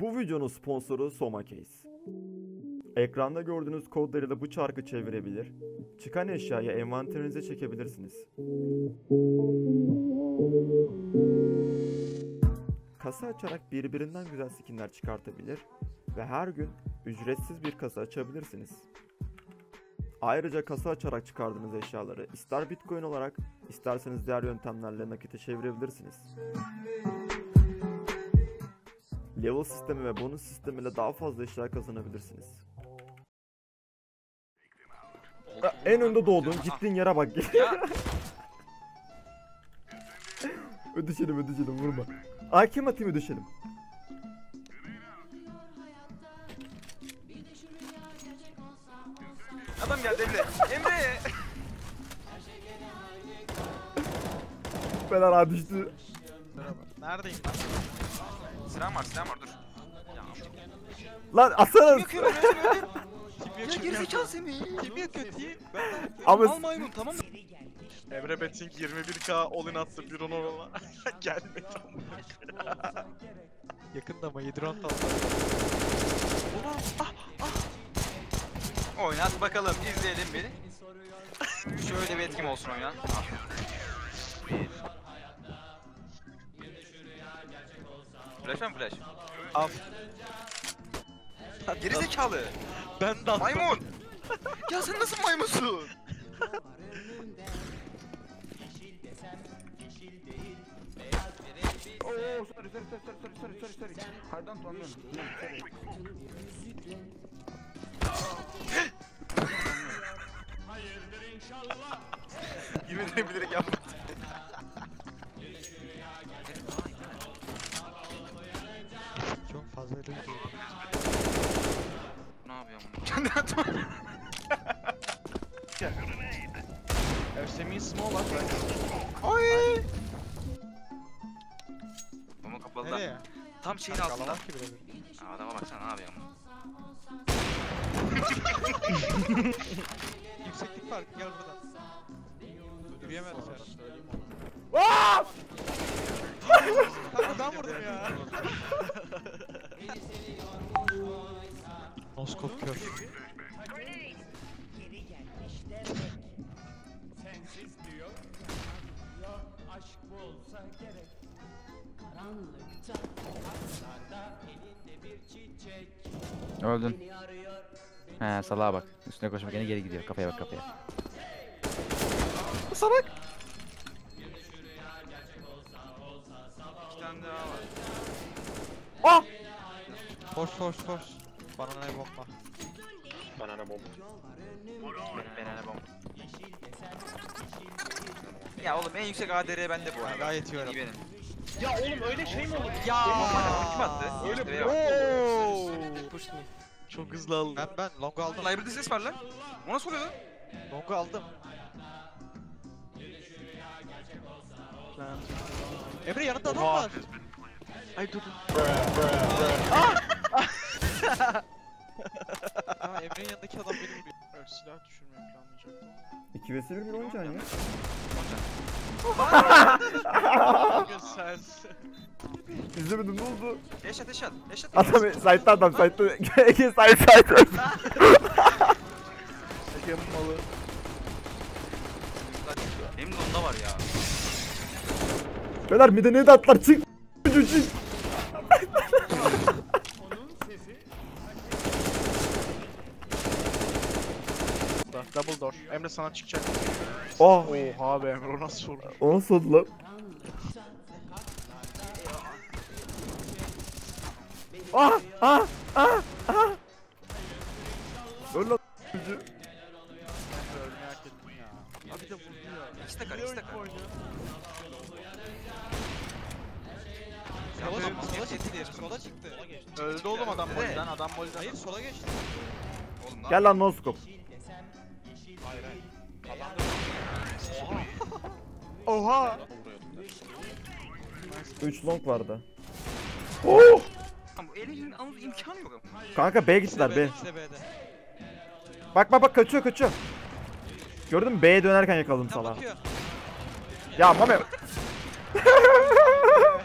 Bu videonun sponsoru Soma. Ekranda gördüğünüz kodlarıyla bu çarkı çevirebilir, çıkan eşyayı envanterinize çekebilirsiniz. Kasa açarak birbirinden güzel skinler çıkartabilir ve her gün ücretsiz bir kasa açabilirsiniz. Ayrıca kasa açarak çıkardığınız eşyaları ister bitcoin olarak isterseniz diğer yöntemlerle nakite çevirebilirsiniz. Level sistemi ve bonus sistemiyle daha fazla eşya kazanabilirsiniz. Ya, en önde doğdun, gittiğin yere bak. ödeşelim ödeşelim vurma. Kim atayım ödeşelim. Adam geldi Emre. Emre. Fener ağa düştü. Neredeyim ben? Silah var silah var dur. Lan atsana. Yakıyor. Kim Ya gerizekalı Semih. Kim yakıyor diye? Ben. Ama Mal maymun tamam mı? Emre Betting 21k all in attı bir ona ona. Gelmedi Yakında mı? 7 round aldı. Oynat bakalım izleyelim beni. Şöyle bir etkim olsun oyna. flash var mı flash? Al. Geri zekalı. Ben de attım. Maymun. ya sen nasıl maymunsun? Oo sorry sorry sorry sorry sorry sorry sorry. Pardon tanıyorum. Hayırdır inşallah. Yemin ederim bilerek yapmadım. Ne yapıyorum? Kendi atma. Ersemih'in small at. Oy. Bomba kapalı da. Nereye? Tam şeyin Kanka altında. alamam ki birebir. Aa, Adama baksana ne yapıyorum? Yükseklik farkı gel buradan. Yürüyemez yani. Aa! Kanka ben vurdum ya. Noskop kör. Geri gelmiş demek. Sensiz diyor. Yok aşk bu olsa gerek. Karanlıkta hatta elinde bir çiçek. Öldün. He salağa bak. Üstüne koşmak yine geri gidiyor. Kafaya bak kafaya. Salak. İki tane daha var. Ah! Force force force. Bana ne bomba. Benim benene bomba. Ya oğlum en yüksek ADR bende bu arada. Gayet iyi benim. Ya oğlum öyle şey mi olur? Ya kim attı? Öyle bu. beyler. Çok hızlı aldım. Ben ben long aldım. Library'de ses var lan. O nasıl oluyor lan? Long aldım. Emre yanında adam var. Ay dur dur. Ha Emre'nin yanındaki adam benim gibi. Evet, silah düşürmeyi planlayacaktım. 2 vs 1 mi oynayacaksın ya? Göstersin. İzlemedim ne oldu? Eşat eşat. Eşat. Adam site'da adam site'da. Ege site site. Ege'nin malı. Benim de onda var ya. Beyler mide ne atlar çık. Çık çık. Double door. Emre sana çıkacak. Oh. Oha be Emre o nasıl olur? O nasıl oldu lan? Ah ah ah ah. Öl lan. çocuğu. Ölmeyi hak ettin ya. Abi de vurdu ya. İkisi de kar, ikisi de kar. Sola çıktı, sola geçti çıktı, diye. sola çıktı. Öldü oğlum adam moliden, adam moliden. Hayır sola geçti. Oğlum lan. Gel scope. Oha! 3 long vardı. Lan Bu elin alma imkanı yok ama. Kanka B gittiler B. İkisi de B'de. Bak bak bak kaçıyor kaçıyor. Gördün mü B'ye dönerken yakaladım bakıyor. Ya Mame.